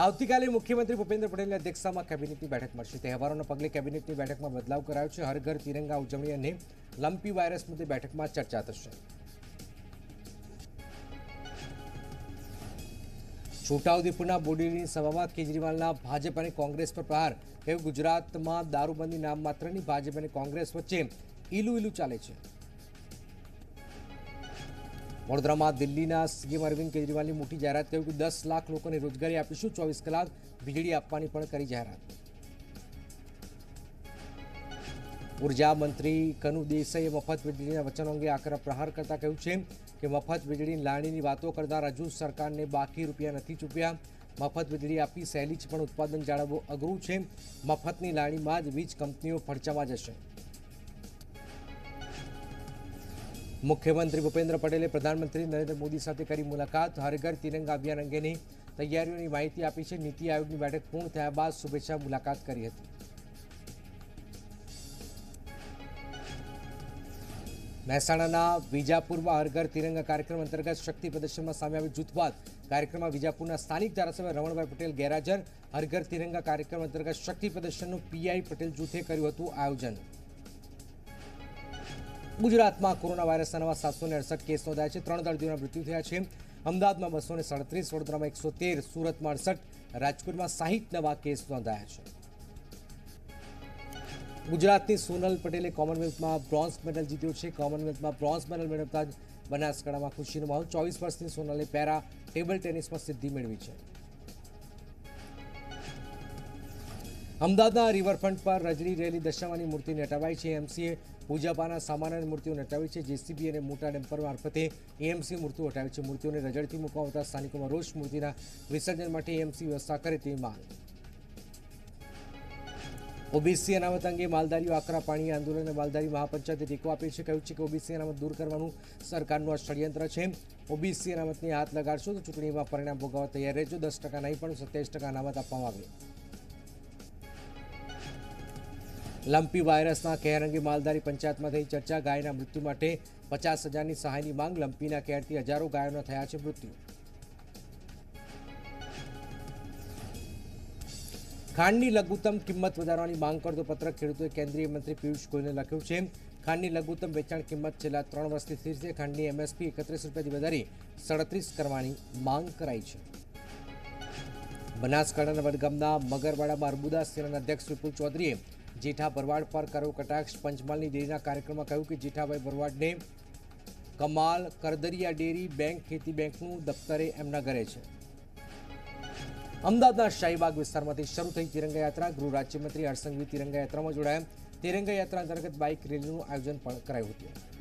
આવતીકાલે મુખ્યમંત્રી ભૂપેન્દ્ર પટેલની અધ્યક્ષતામાં કેબિનેટની બેઠક મળશે. તહેવારોના પગલે કેબિનેટની બેઠકમાં બદલાવ કરાયો છે. હર ઘર તિરંગા ઉજવણી અને લંપી વાયરસ મુદ્દે બેઠકમાં ચર્ચા થશે. છોટાઉદેપુરના બોડેલીની સભામાં કેજરીવાલના ભાજપ અને કોંગ્રેસ પર પ્રહાર. કહ્યું, ગુજરાતમાં દારૂબંધી નામ માત્રની ભાજપ અને કોંગ્રેસ વચ્ચે ઈલું ઈલું ચાલે છે. વડોદરામાં દિલ્હીના સીએમ અરવિંદ કેજરીવાલની મોટી જાહેરાત કહ્યું કે દસ લાખ લોકોને રોજગારી આપીશું, ચોવીસ કલાક વીજળી આપવાની પણ કરી જાહેરાત. ઊર્જા મંત્રી કનુ દેસાઈએ મફત વીજળીના વચનો અંગે આકરા પ્રહાર કરતા કહ્યું છે કે મફત વીજળીની લાણીની વાતો કરતા હજુ સરકારને બાકી રૂપિયા નથી ચૂક્યા. મફત વીજળી આપી સહેલી જ પણ ઉત્પાદન જાળવવું અઘરું છે. મફતની લાણીમાં જ વીજ કંપનીઓ ફડચામાં જશે. મુખ્યમંત્રી ભૂપેન્દ્ર પટેલે પ્રધાનમંત્રી નરેન્દ્ર મોદી સાથે કરી મુલાકાત. હર ઘર તિરંગા અભિયાન અંગેની તૈયારીઓની માહિતી આપી છે. નીતિ આયોગની બેઠક પૂર્ણ થયા બાદ શુભેચ્છા મુલાકાત કરી હતી. મહેસાણાના વિજાપુરમાં હરઘર તિરંગા કાર્યક્રમ અંતર્ગત શક્તિ પ્રદર્શનમાં સામે આવી જૂથવાદ કાર્યક્રમમાં વિજાપુરના સ્થાનિક ધારાસભ્ય રમણભાઈ પટેલ, ગેરહાજર. હરઘર તિરંગા કાર્યક્રમ અંતર્ગત શક્તિ પ્રદર્શનનું પીઆઈ પટેલ જૂથે કર્યું હતું આયોજન. ગુજરાતમાં કોરોના વાયરસના નવા સાતસો ને અડસઠ કેસ નોંધાયા છે. ત્રણ દર્દીઓના મૃત્યુ થયા છે. અમદાવાદમાં બસો ને સડત્રીસ, વડોદરામાં એકસો તેર, સુરતમાં અડસઠ, રાજકોટમાં સાહીઠ નવા કેસ નોંધાયા છે. ગુજરાતની સોનલ પટેલે કોમનવેલ્થમાં બ્રોન્ઝ મેડલ જીત્યો છે. કોમનવેલ્થમાં બ્રોન્ઝ મેડલ મેળવતા જ બનાસકાંઠામાં ખુશીનો માહોલ. ચોવીસ વર્ષની સોનલે પેરા ટેબલ ટેનિસમાં સિદ્ધિ મેળવી છે. અમદાવાદના રિવરફ્રન્ટ પર રજડી રહેલી દર્શાવવાની મૂર્તિને હટાવાઈ છે. એમસીએ પૂજાપાના સામાન્ય મૂર્તિઓને હટાવી છે. જેસીબી અને મોટા ડેમ્પર મારફતે એએમસી મૂર્તિઓ હટાવી છે. મૂર્તિઓને રજડથી મુકાવતા સ્થાનિકોમાં રોષ મૂર્તિના વિસર્જન માટે એએમસી વ્યવસ્થા કરે તેવી માંગ. ઓબીસી અનામત અંગે માલધારીઓ આકરા પાણી આંદોલન અને માલધારી મહાપંચાયતે ટેકો આપ્યો છે. કહ્યું છે કે ઓબીસી અનામત દૂર કરવાનું સરકારનું આ ષડયંત્ર છે. ઓબીસી અનામતની હાથ લગાડશો તો ચૂંટણીમાં પરિણામ ભોગવવા તૈયાર રહેજો. દસ ટકા નહીં પણ સત્યાવીસ ટકા અનામત આપવામાં આવે લંપી વાયરસના અંગે માલધારી પંચાયતમાં થઈ ચર્ચા, ગાયના મૃત્યુ માટે પચાસ હજારની સહાયની માંગ, લંપીના કેરથી હજારો ગાયોના થયા છે મૃત્યુ. ખાંડની લઘુત્તમ કિંમત વધારવાની માંગ કરતો પત્ર ખેડૂતોએ કેન્દ્રીય મંત્રી પિયુષ ગોયલને લખ્યું છે, ખાંડની લઘુત્તમ વેચાણ કિંમત છેલ્લા ત્રણ વર્ષથી સ્થિર છે, ખાંડની એમએસપી એકત્રીસ રૂપિયાથી વધારી સડત્રીસ કરવાની માંગ કરાઈ છે. બનાસકાંઠાના વડગામના મગરવાડામાં અર્બુદા સેનાના અધ્યક્ષ વિપુલ ચૌધરીએ જેઠા ભરવાડ પર કરો કટાક્ષ. પંચમહાલની ડેરીના કાર્યક્રમમાં કહ્યું કે જેઠાભાઈ ભરવાડને કમાલ, કરદરિયા ડેરી બેંક, ખેતી બેંકનું દફતરે એમના ઘરે છે. અમદાવાદના શાહીબાગ વિસ્તારમાંથી શરૂ થઈ તિરંગા યાત્રા. ગૃહ રાજ્યમંત્રી હરસંઘવી તિરંગા યાત્રામાં જોડાયા. તિરંગા યાત્રા અંતર્ગત બાઇક રેલીનું આયોજન પણ કરાયું હતું.